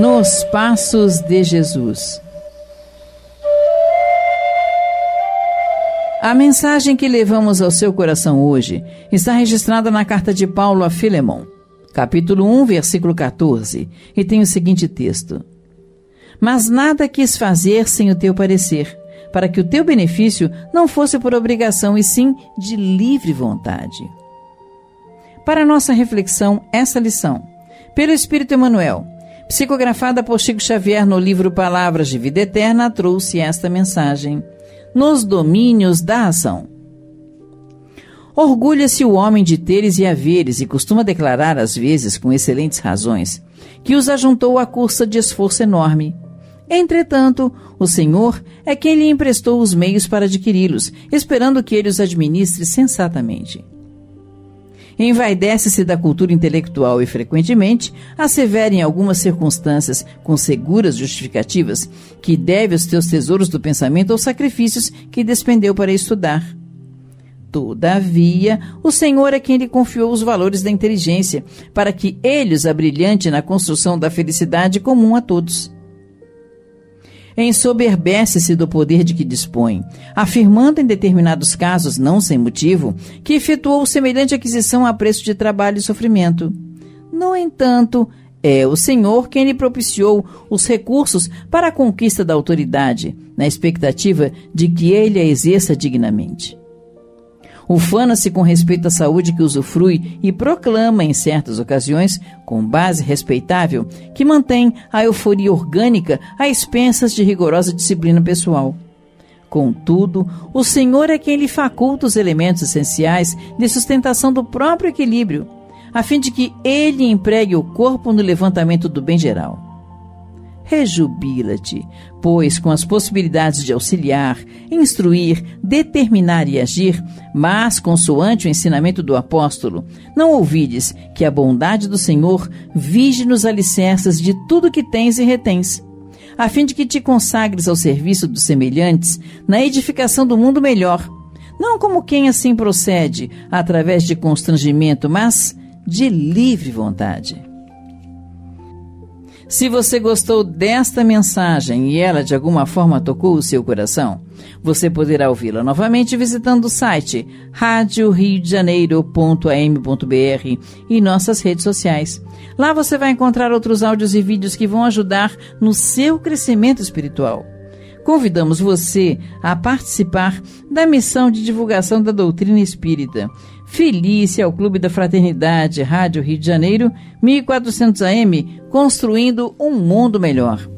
Nos Passos de Jesus. A mensagem que levamos ao seu coração hoje está registrada na carta de Paulo a Filemon, capítulo 1, versículo 14, e tem o seguinte texto: Mas nada quis fazer sem o teu parecer, para que o teu benefício não fosse por obrigação e sim de livre vontade. Para nossa reflexão, essa lição, pelo Espírito Emanuel, psicografada por Chico Xavier no livro Palavras de Vida Eterna, trouxe esta mensagem nos domínios da ação. Orgulha-se o homem de teres e haveres e costuma declarar, às vezes, com excelentes razões, que os ajuntou à custa de esforço enorme. Entretanto, o Senhor é quem lhe emprestou os meios para adquiri-los, esperando que ele os administre sensatamente envaidece-se da cultura intelectual e frequentemente assevera em algumas circunstâncias, com seguras justificativas, que deve os teus tesouros do pensamento aos sacrifícios que despendeu para estudar. Todavia, o Senhor é quem lhe confiou os valores da inteligência, para que ele os abrilhante na construção da felicidade comum a todos ensoberbece-se do poder de que dispõe, afirmando em determinados casos, não sem motivo, que efetuou semelhante aquisição a preço de trabalho e sofrimento. No entanto, é o Senhor quem lhe propiciou os recursos para a conquista da autoridade, na expectativa de que ele a exerça dignamente. Ufana-se com respeito à saúde que usufrui e proclama, em certas ocasiões, com base respeitável, que mantém a euforia orgânica a expensas de rigorosa disciplina pessoal. Contudo, o Senhor é quem lhe faculta os elementos essenciais de sustentação do próprio equilíbrio, a fim de que ele empregue o corpo no levantamento do bem geral rejubila-te, pois com as possibilidades de auxiliar, instruir, determinar e agir, mas consoante o ensinamento do apóstolo, não ouvides que a bondade do Senhor vige nos alicerces de tudo que tens e retens, a fim de que te consagres ao serviço dos semelhantes na edificação do mundo melhor, não como quem assim procede, através de constrangimento, mas de livre vontade. Se você gostou desta mensagem e ela de alguma forma tocou o seu coração, você poderá ouvi-la novamente visitando o site radioriodejaneiro.am.br e nossas redes sociais. Lá você vai encontrar outros áudios e vídeos que vão ajudar no seu crescimento espiritual. Convidamos você a participar da missão de divulgação da doutrina espírita. Felícia ao Clube da Fraternidade, Rádio Rio de Janeiro, 1400 AM, construindo um mundo melhor.